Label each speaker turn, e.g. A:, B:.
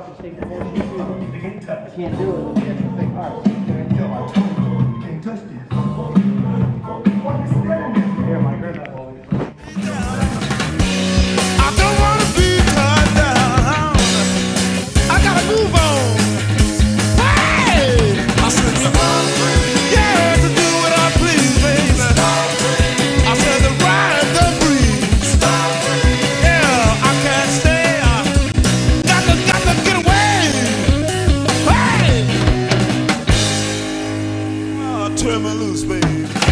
A: fucking take the bullshit. You can't do it. All right.
B: tremor loose, baby.